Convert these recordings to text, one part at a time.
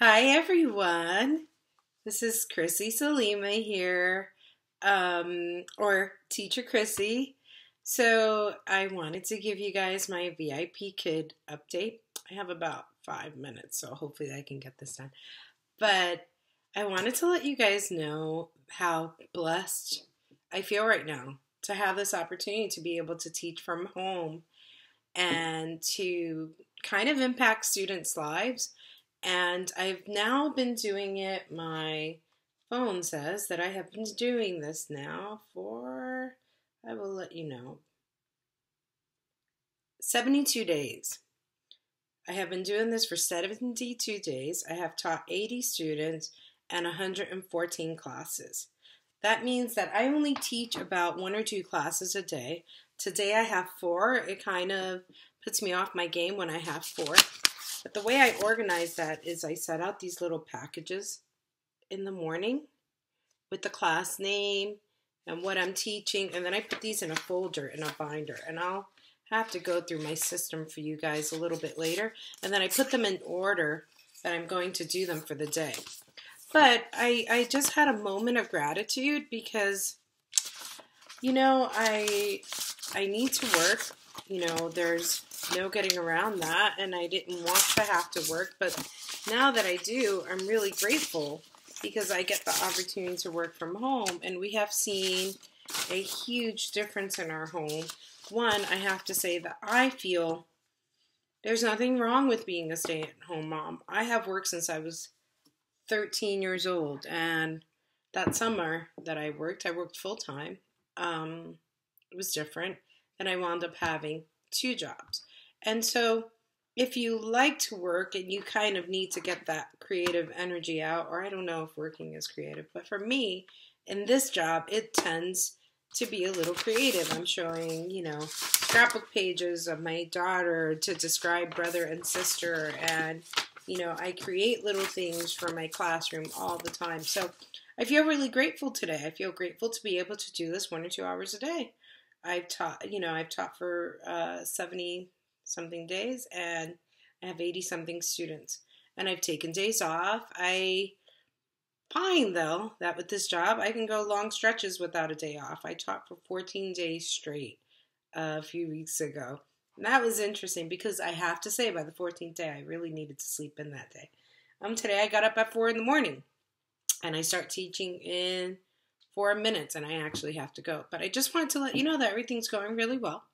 Hi, everyone. This is Chrissy Salima here, um, or Teacher Chrissy. So, I wanted to give you guys my VIP Kid update. I have about five minutes, so hopefully I can get this done. But I wanted to let you guys know how blessed I feel right now to have this opportunity to be able to teach from home and to kind of impact students' lives. And I've now been doing it, my phone says that I have been doing this now for, I will let you know, 72 days. I have been doing this for 72 days. I have taught 80 students and 114 classes. That means that I only teach about one or two classes a day. Today I have four. It kind of puts me off my game when I have four. But the way I organize that is I set out these little packages in the morning with the class name and what I'm teaching, and then I put these in a folder in a binder, and I'll have to go through my system for you guys a little bit later, and then I put them in order that I'm going to do them for the day. But I, I just had a moment of gratitude because, you know, I I need to work. You know, there's no getting around that, and I didn't want to have to work. But now that I do, I'm really grateful because I get the opportunity to work from home, and we have seen a huge difference in our home. One, I have to say that I feel there's nothing wrong with being a stay at home mom. I have worked since I was 13 years old, and that summer that I worked, I worked full time. Um, it was different, and I wound up having two jobs. And so, if you like to work and you kind of need to get that creative energy out, or I don't know if working is creative, but for me, in this job, it tends to be a little creative. I'm showing, you know, scrapbook pages of my daughter to describe brother and sister, and, you know, I create little things for my classroom all the time. So I feel really grateful today. I feel grateful to be able to do this one or two hours a day. I've taught, you know, I've taught for uh, 70 something days and I have 80 something students. And I've taken days off. I find though that with this job, I can go long stretches without a day off. I taught for 14 days straight a few weeks ago. And that was interesting because I have to say, by the 14th day, I really needed to sleep in that day. Um, today I got up at four in the morning, and I start teaching in four minutes, and I actually have to go. But I just wanted to let you know that everything's going really well.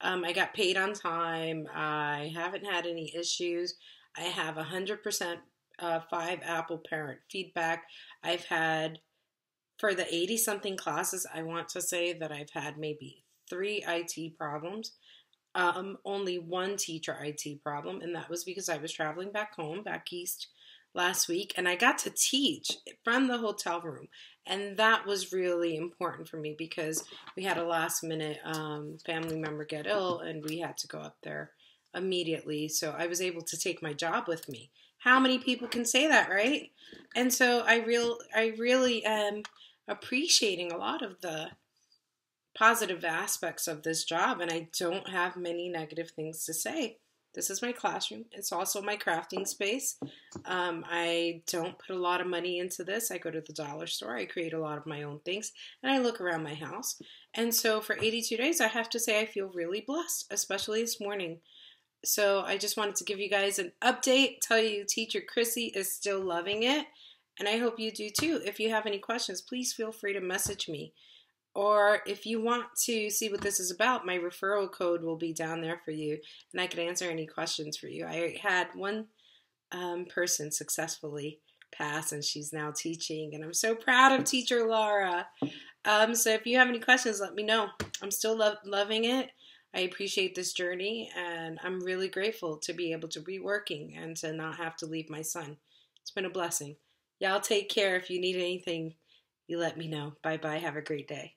Um, I got paid on time. I haven't had any issues. I have 100% uh, five Apple parent feedback. I've had, for the 80 something classes, I want to say that I've had maybe three IT problems. Um, only one teacher IT problem, and that was because I was traveling back home, back east last week, and I got to teach from the hotel room. And that was really important for me because we had a last minute um, family member get ill, and we had to go up there immediately. So I was able to take my job with me. How many people can say that, right? And so I real I really am appreciating a lot of the positive aspects of this job, and I don't have many negative things to say. This is my classroom. It's also my crafting space. Um, I don't put a lot of money into this. I go to the dollar store. I create a lot of my own things, and I look around my house. And so for 82 days, I have to say I feel really blessed, especially this morning. So I just wanted to give you guys an update, tell you teacher Chrissy is still loving it, and I hope you do too. If you have any questions, please feel free to message me. Or if you want to see what this is about, my referral code will be down there for you, and I can answer any questions for you. I had one um, person successfully pass, and she's now teaching, and I'm so proud of teacher Laura. Um, so if you have any questions, let me know. I'm still lo- loving it. I appreciate this journey, and I'm really grateful to be able to be working and to not have to leave my son. It's been a blessing. Y'all take care. If you need anything, you let me know. Bye bye. Have a great day.